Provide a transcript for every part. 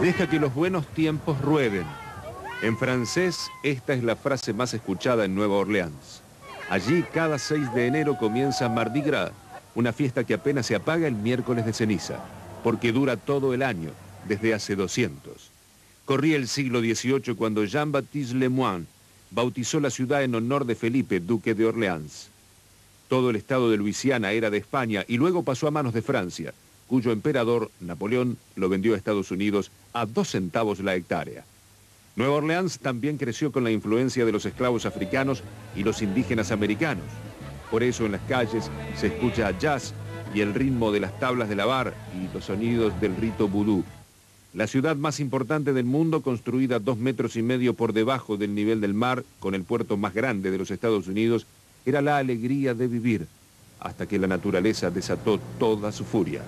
Deja que los buenos tiempos rueden. En francés, esta es la frase más escuchada en Nueva Orleans. Allí, cada 6 de enero comienza Mardi Gras, una fiesta que apenas se apaga el miércoles de ceniza, porque dura todo el año, desde hace 200. Corría el siglo XVIII cuando Jean-Baptiste Lemoine bautizó la ciudad en honor de Felipe, duque de Orleans. Todo el estado de Luisiana era de España y luego pasó a manos de Francia, cuyo emperador, Napoleón, lo vendió a Estados Unidos a dos centavos la hectárea. Nueva Orleans también creció con la influencia de los esclavos africanos y los indígenas americanos. Por eso en las calles se escucha jazz y el ritmo de las tablas de lavar y los sonidos del rito vudú. La ciudad más importante del mundo, construida dos metros y medio por debajo del nivel del mar, con el puerto más grande de los Estados Unidos, era la alegría de vivir, hasta que la naturaleza desató toda su furia.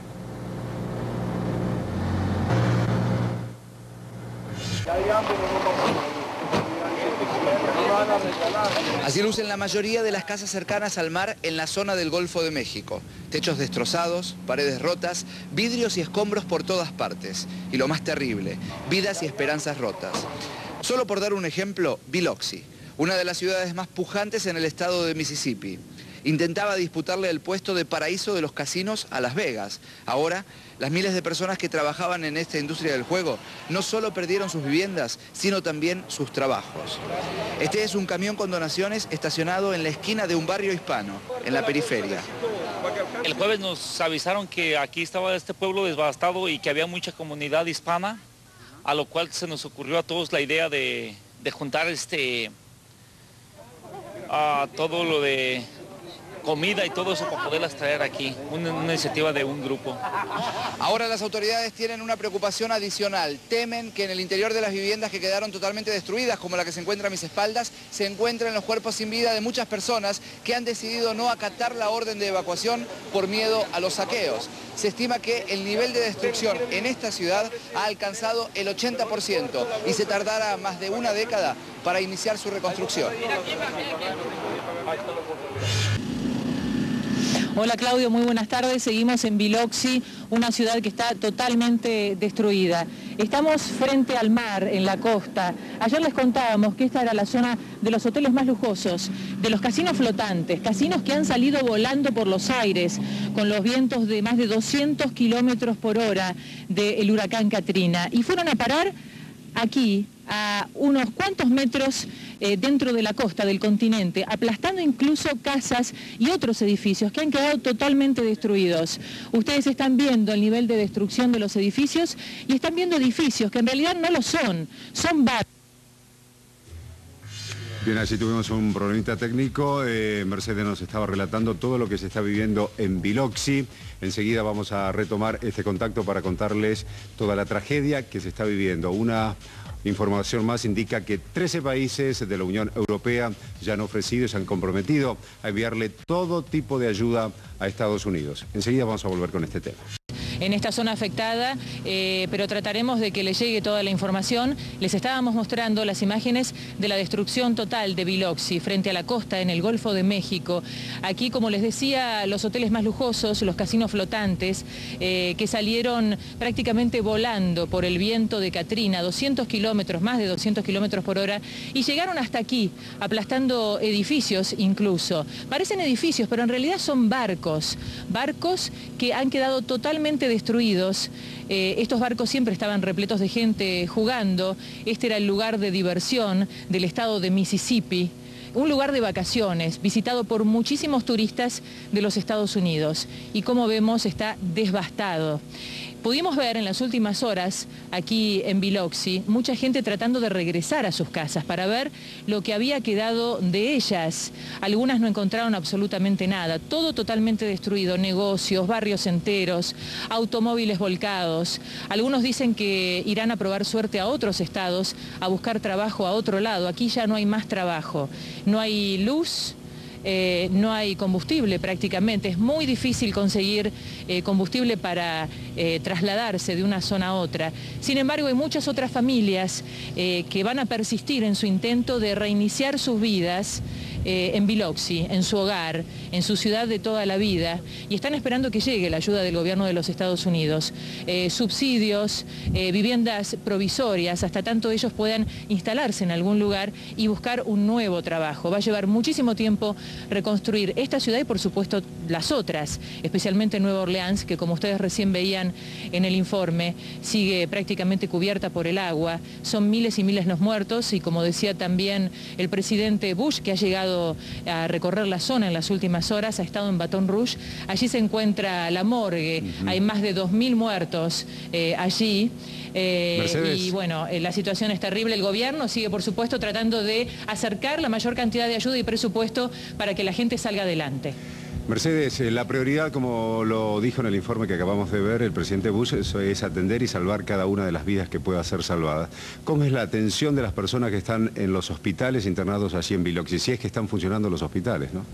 Así lucen la mayoría de las casas cercanas al mar en la zona del Golfo de México. Techos destrozados, paredes rotas, vidrios y escombros por todas partes. Y lo más terrible, vidas y esperanzas rotas. Solo por dar un ejemplo, Biloxi, una de las ciudades más pujantes en el estado de Mississippi intentaba disputarle el puesto de paraíso de los casinos a Las Vegas. Ahora, las miles de personas que trabajaban en esta industria del juego no solo perdieron sus viviendas, sino también sus trabajos. Este es un camión con donaciones estacionado en la esquina de un barrio hispano, en la periferia. El jueves nos avisaron que aquí estaba este pueblo devastado y que había mucha comunidad hispana, a lo cual se nos ocurrió a todos la idea de, juntar este, a todo lo de comida y todo eso para poderlas traer aquí, una, iniciativa de un grupo. Ahora las autoridades tienen una preocupación adicional, temen que en el interior de las viviendas que quedaron totalmente destruidas, como la que se encuentra a mis espaldas, se encuentren los cuerpos sin vida de muchas personas que han decidido no acatar la orden de evacuación por miedo a los saqueos. Se estima que el nivel de destrucción en esta ciudad ha alcanzado el 80% y se tardará más de una década para iniciar su reconstrucción. Hola Claudio, muy buenas tardes. Seguimos en Biloxi, una ciudad que está totalmente destruida. Estamos frente al mar, en la costa. Ayer les contábamos que esta era la zona de los hoteles más lujosos, de los casinos flotantes, casinos que han salido volando por los aires con los vientos de más de 200 kilómetros por hora del huracán Katrina. Y fueron a parar aquí, a unos cuantos metros eh, dentro de la costa del continente, aplastando incluso casas y otros edificios que han quedado totalmente destruidos. Ustedes están viendo el nivel de destrucción de los edificios y están viendo edificios que en realidad no lo son, son barrios. Bien, así tuvimos un problemita técnico. Eh, Mercedes nos estaba relatando todo lo que se está viviendo en Biloxi. Enseguida vamos a retomar este contacto para contarles toda la tragedia que se está viviendo. Una información más indica que 13 países de la Unión Europea ya han ofrecido y se han comprometido a enviarle todo tipo de ayuda a Estados Unidos. Enseguida vamos a volver con este tema en esta zona afectada, eh, pero trataremos de que le llegue toda la información. Les estábamos mostrando las imágenes de la destrucción total de Biloxi frente a la costa en el Golfo de México. Aquí, como les decía, los hoteles más lujosos, los casinos flotantes, eh, que salieron prácticamente volando por el viento de Katrina, 200 kilómetros, más de 200 kilómetros por hora, y llegaron hasta aquí, aplastando edificios incluso. Parecen edificios, pero en realidad son barcos, barcos que han quedado totalmente destruidos. Eh, estos barcos siempre estaban repletos de gente jugando. Este era el lugar de diversión del estado de Mississippi un lugar de vacaciones visitado por muchísimos turistas de los Estados Unidos y como vemos está devastado. Pudimos ver en las últimas horas aquí en Biloxi mucha gente tratando de regresar a sus casas para ver lo que había quedado de ellas. Algunas no encontraron absolutamente nada, todo totalmente destruido, negocios, barrios enteros, automóviles volcados. Algunos dicen que irán a probar suerte a otros estados, a buscar trabajo a otro lado. Aquí ya no hay más trabajo, no hay luz, eh, no hay combustible prácticamente, es muy difícil conseguir eh, combustible para eh, trasladarse de una zona a otra. Sin embargo, hay muchas otras familias que van a persistir en su intento de reiniciar sus vidas eh, en Biloxi, en su hogar, en su ciudad de toda la vida, y están esperando que llegue la ayuda del gobierno de los Estados Unidos. Eh, subsidios, eh, viviendas provisorias, hasta tanto ellos puedan instalarse en algún lugar y buscar un nuevo trabajo. Va a llevar muchísimo tiempo reconstruir esta ciudad y por supuesto las otras, especialmente Nueva Orleans, que como ustedes recién veían en el informe, sigue prácticamente cubierta por el agua. Son miles y miles los muertos y como decía también el presidente Bush, que ha llegado a recorrer la zona en las últimas horas, ha estado en Baton Rouge. Allí se encuentra la morgue, hay más de 2.000 muertos eh, allí. Eh, y bueno, eh, la situación es terrible. El gobierno sigue, por supuesto, tratando de acercar la mayor cantidad de ayuda y presupuesto para que la gente salga adelante. Mercedes, la prioridad, como lo dijo en el informe que acabamos de ver, el presidente Bush, es atender y salvar cada una de las vidas que pueda ser salvada. ¿Cómo es la atención de las personas que están en los hospitales internados allí en Biloxi? Si es que están funcionando los hospitales, ¿no?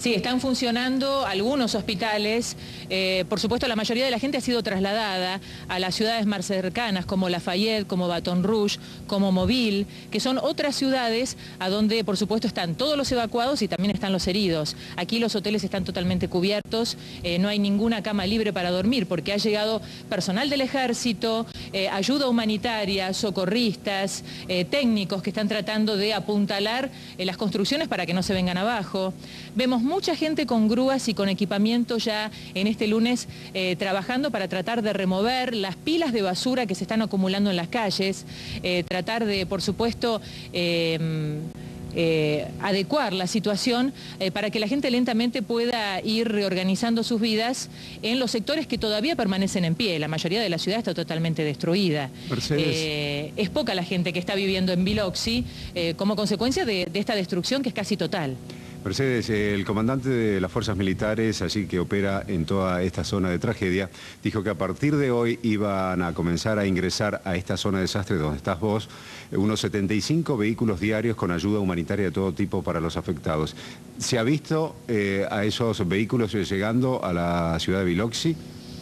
Sí, están funcionando algunos hospitales. Eh, por supuesto, la mayoría de la gente ha sido trasladada a las ciudades más cercanas, como Lafayette, como Baton Rouge, como Mobile, que son otras ciudades a donde, por supuesto, están todos los evacuados y también están los heridos. Aquí los hoteles están totalmente cubiertos, eh, no hay ninguna cama libre para dormir, porque ha llegado personal del ejército, eh, ayuda humanitaria, socorristas, técnicos que están tratando de apuntalar las construcciones para que no se vengan abajo. Vemos mucha gente con grúas y con equipamiento ya en este lunes eh, trabajando para tratar de remover las pilas de basura que se están acumulando en las calles, eh, tratar de, por supuesto, em, eh, adecuar la situación para que la gente lentamente pueda ir reorganizando sus vidas en los sectores que todavía permanecen en pie. La mayoría de la ciudad está totalmente destruida. es poca la gente que está viviendo en Biloxi como consecuencia de esta destrucción que es casi total. Mercedes, el comandante de las fuerzas militares, allí que opera en toda esta zona de tragedia, dijo que a partir de hoy iban a comenzar a ingresar a esta zona de desastre donde estás vos, unos 75 vehículos diarios con ayuda humanitaria de todo tipo para los afectados. ¿Se ha visto eh, a esos vehículos llegando a la ciudad de Biloxi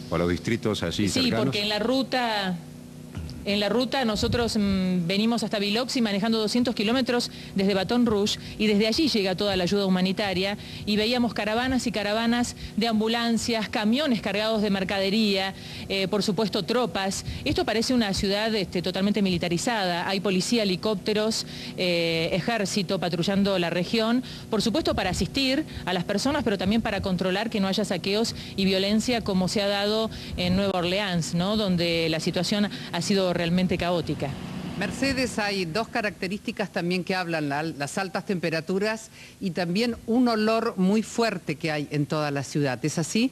o a los distritos allí sí, cercanos? Sí, porque en la ruta en la ruta nosotros mm, venimos hasta Biloxi manejando 200 kilómetros desde Baton Rouge y desde allí llega toda la ayuda humanitaria y veíamos caravanas y caravanas de ambulancias, camiones cargados de mercadería, eh, por supuesto tropas. Esto parece una ciudad este, totalmente militarizada. Hay policía, helicópteros, eh, ejército patrullando la región, por supuesto para asistir a las personas, pero también para controlar que no haya saqueos y violencia como se ha dado en Nueva Orleans, ¿no? donde la situación ha sido realmente caótica. Mercedes, hay dos características también que hablan, las altas temperaturas y también un olor muy fuerte que hay en toda la ciudad. ¿Es así?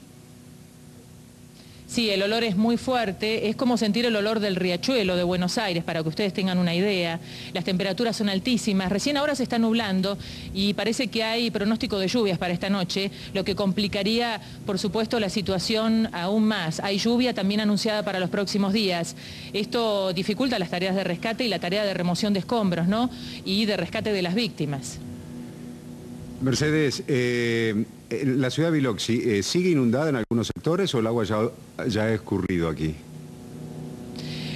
Sí, el olor es muy fuerte, es como sentir el olor del riachuelo de Buenos Aires, para que ustedes tengan una idea. Las temperaturas son altísimas, recién ahora se está nublando y parece que hay pronóstico de lluvias para esta noche, lo que complicaría, por supuesto, la situación aún más. Hay lluvia también anunciada para los próximos días. Esto dificulta las tareas de rescate y la tarea de remoción de escombros, ¿no? Y de rescate de las víctimas. Mercedes, eh, ¿la ciudad de Biloxi eh, sigue inundada en algunos sectores o el agua ya, ya ha escurrido aquí?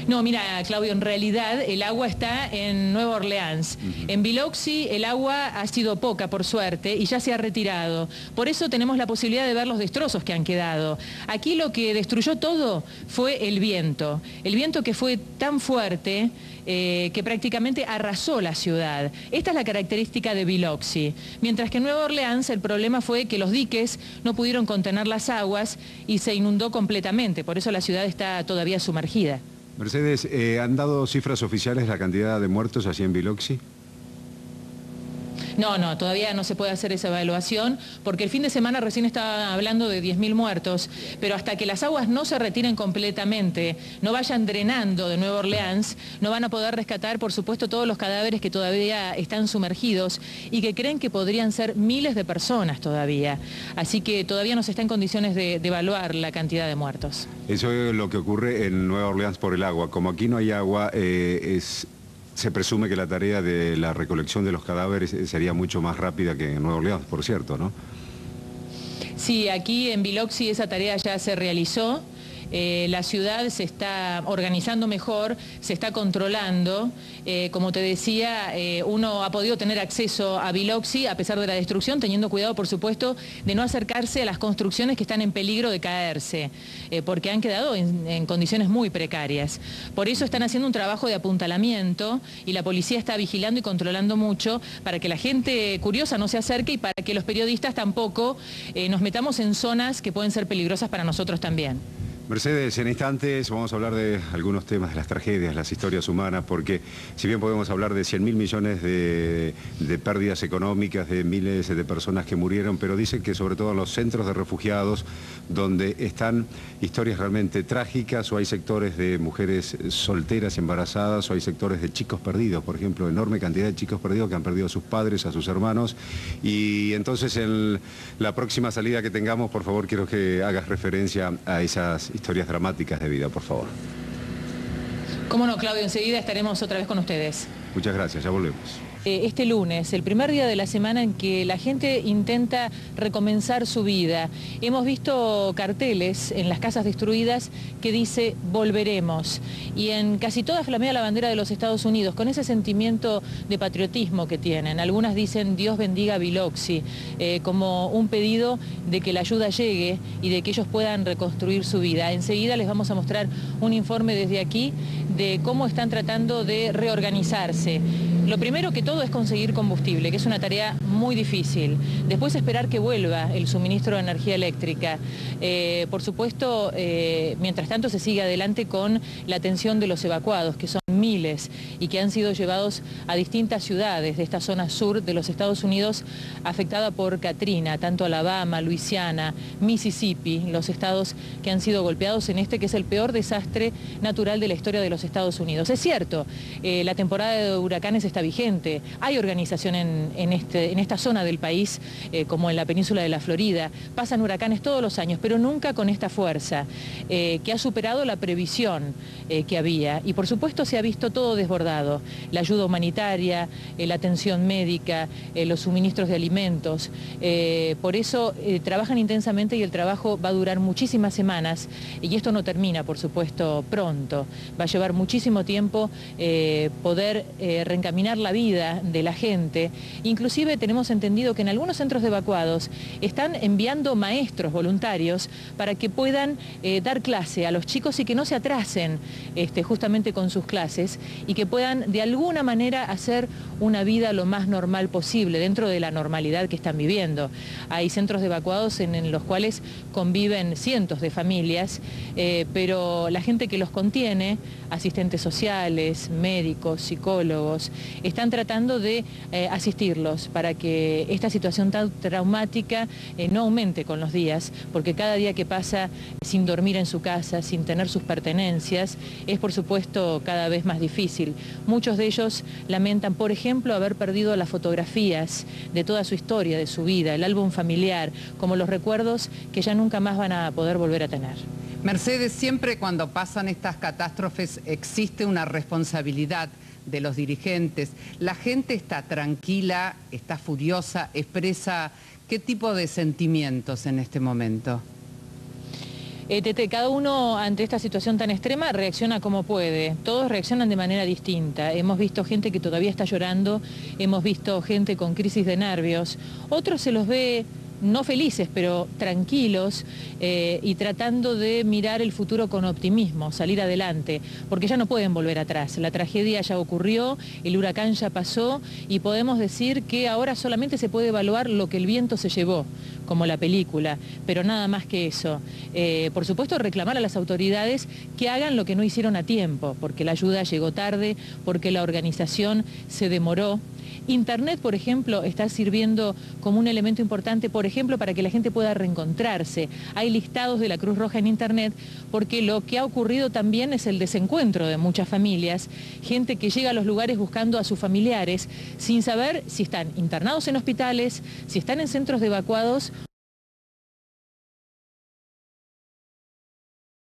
No, mira, Claudio, en realidad el agua está en Nueva Orleans. En Biloxi el agua ha sido poca, por suerte, y ya se ha retirado. Por eso tenemos la posibilidad de ver los destrozos que han quedado. Aquí lo que destruyó todo fue el viento. El viento que fue tan fuerte eh, que prácticamente arrasó la ciudad. Esta es la característica de Biloxi. Mientras que en Nueva Orleans el problema fue que los diques no pudieron contener las aguas y se inundó completamente. Por eso la ciudad está todavía sumergida. Mercedes, eh, ¿han dado cifras oficiales la cantidad de muertos así en Biloxi? No, no, todavía no se puede hacer esa evaluación porque el fin de semana recién estaba hablando de 10.000 muertos, pero hasta que las aguas no se retiren completamente, no vayan drenando de Nueva Orleans, no van a poder rescatar, por supuesto, todos los cadáveres que todavía están sumergidos y que creen que podrían ser miles de personas todavía. Así que todavía no se está en condiciones de, evaluar la cantidad de muertos. Eso es lo que ocurre en Nueva Orleans por el agua. Como aquí no hay agua, eh, es se presume que la tarea de la recolección de los cadáveres sería mucho más rápida que en Nueva Orleans, por cierto, ¿no? Sí, aquí en Biloxi esa tarea ya se realizó. Eh, la ciudad se está organizando mejor, se está controlando. Eh, como te decía, eh, uno ha podido tener acceso a Biloxi a pesar de la destrucción, teniendo cuidado, por supuesto, de no acercarse a las construcciones que están en peligro de caerse, porque han quedado en, condiciones muy precarias. Por eso están haciendo un trabajo de apuntalamiento y la policía está vigilando y controlando mucho para que la gente curiosa no se acerque y para que los periodistas tampoco nos metamos en zonas que pueden ser peligrosas para nosotros también. Mercedes, en instantes vamos a hablar de algunos temas de las tragedias, las historias humanas, porque si bien podemos hablar de 100 mil millones de, pérdidas económicas, de miles de personas que murieron, pero dicen que sobre todo en los centros de refugiados, donde están historias realmente trágicas, o hay sectores de mujeres solteras, embarazadas, o hay sectores de chicos perdidos, por ejemplo, enorme cantidad de chicos perdidos que han perdido a sus padres, a sus hermanos, y entonces en la próxima salida que tengamos, por favor, quiero que hagas referencia a esas historias historias dramáticas de vida, por favor. Cómo no, Claudio, enseguida estaremos otra vez con ustedes. Muchas gracias, ya volvemos. Eh, este lunes, el primer día de la semana en que la gente intenta recomenzar su vida. Hemos visto carteles en las casas destruidas que dice volveremos y en casi todas flamea la bandera de los Estados Unidos con ese sentimiento de patriotismo que tienen. Algunas dicen Dios bendiga a Biloxi eh, como un pedido de que la ayuda llegue y de que ellos puedan reconstruir su vida. Enseguida les vamos a mostrar un informe desde aquí de cómo están tratando de reorganizarse. Lo primero que todo es conseguir combustible, que es una tarea muy difícil. Después esperar que vuelva el suministro de energía eléctrica. Eh, por supuesto, eh, mientras tanto se sigue adelante con la atención de los evacuados, que son miles y que han sido llevados a distintas ciudades de esta zona sur de los Estados Unidos afectada por Katrina, tanto Alabama, Luisiana, Mississippi, los estados que han sido golpeados en este que es el peor desastre natural de la historia de los Estados Unidos. Es cierto, eh, la temporada de huracanes está vigente. Hay organización en, este, en esta zona del país, eh, como en la península de la Florida. Pasan huracanes todos los años, pero nunca con esta fuerza, eh, que ha superado la previsión que había. Y por supuesto se ha visto todo desbordado. La ayuda humanitaria, la atención médica, los suministros de alimentos. por eso trabajan intensamente y el trabajo va a durar muchísimas semanas. Y esto no termina, por supuesto, pronto. Va a llevar muchísimo tiempo poder reencaminar la vida de la gente. Inclusive tenemos entendido que en algunos centros de evacuados están enviando maestros voluntarios para que puedan eh, dar clase a los chicos y que no se atrasen este, justamente con sus clases y que puedan de alguna manera hacer una vida lo más normal posible dentro de la normalidad que están viviendo. Hay centros de evacuados en, los cuales conviven cientos de familias, eh, pero la gente que los contiene, asistentes sociales, médicos, psicólogos, están tratando de eh, asistirlos para que esta situación tan traumática eh, no aumente con los días, porque cada día que pasa sin dormir en su casa, sin tener sus pertenencias, es por supuesto cada vez más difícil. Muchos de ellos lamentan, por ejemplo, haber perdido las fotografías de toda su historia, de su vida, el álbum familiar, como los recuerdos que ya nunca más van a poder volver a tener. Mercedes, siempre cuando pasan estas catástrofes existe una responsabilidad de los dirigentes. La gente está tranquila, está furiosa, expresa qué tipo de sentimientos en este momento. Eh, Tete, cada uno ante esta situación tan extrema reacciona como puede. Todos reaccionan de manera distinta. Hemos visto gente que todavía está llorando, hemos visto gente con crisis de nervios. Otros se los ve no felices, pero tranquilos eh, y tratando de mirar el futuro con optimismo, salir adelante, porque ya no pueden volver atrás. La tragedia ya ocurrió, el huracán ya pasó y podemos decir que ahora solamente se puede evaluar lo que el viento se llevó, como la película, pero nada más que eso. Eh, por supuesto, reclamar a las autoridades que hagan lo que no hicieron a tiempo, porque la ayuda llegó tarde, porque la organización se demoró. Internet, por ejemplo, está sirviendo como un elemento importante, por ejemplo, para que la gente pueda reencontrarse. Hay listados de la Cruz Roja en Internet porque lo que ha ocurrido también es el desencuentro de muchas familias, gente que llega a los lugares buscando a sus familiares sin saber si están internados en hospitales, si están en centros de evacuados